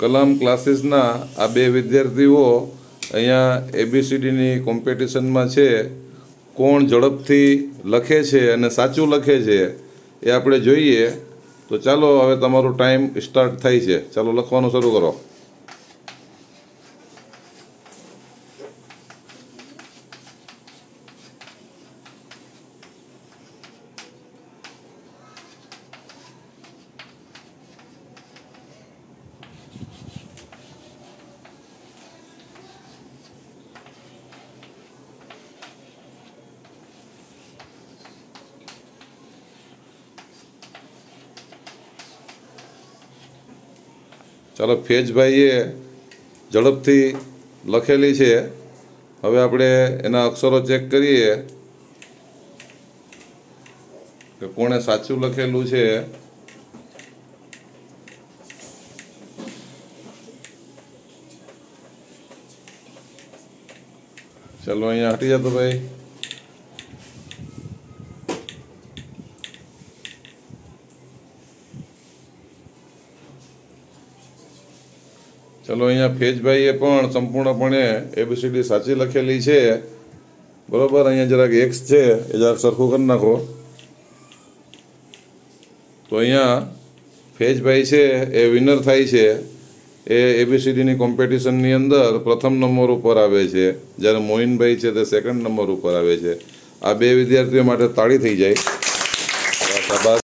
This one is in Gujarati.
કલામ ક્લાસીસના આ બે વિદ્યાર્થીઓ અહીંયા એબીસીડીની કોમ્પિટિશનમાં છે. કોણ ઝડપથી લખે છે અને સાચું લખે છે એ આપણે જોઈએ. તો ચાલો હવે તમારો ટાઈમ સ્ટાર્ટ થાય છે. ચાલો લખવાનું શરૂ કરો. ચાલો ફેજભાઈએ ઝડપથી લખેલી છે. હવે આપણે એના અક્ષરો ચેક કરીએ. કે કોણે સાચું લખેલું છે? ચાલો અહીંયા હટી જતો ભાઈ. ચલો, અહીંયા ફેજભાઈએ પણ સંપૂર્ણપણે એબીસીડી સાચી લખેલી છે. બરોબર, અહીંયા જરાક એક્સ છે, એ જરાક સરખું કરી નાખો. તો અહીંયા ફેજભાઈ છે, એ વિનર થાય છે. એ એબીસીડીની કોમ્પિટિશનની અંદર પ્રથમ નંબર ઉપર આવે છે. જ્યારે મોહિનભાઈ છે, તે સેકન્ડ નંબર ઉપર આવે છે. આ બે વિદ્યાર્થીઓ માટે તાળી થઈ જાય.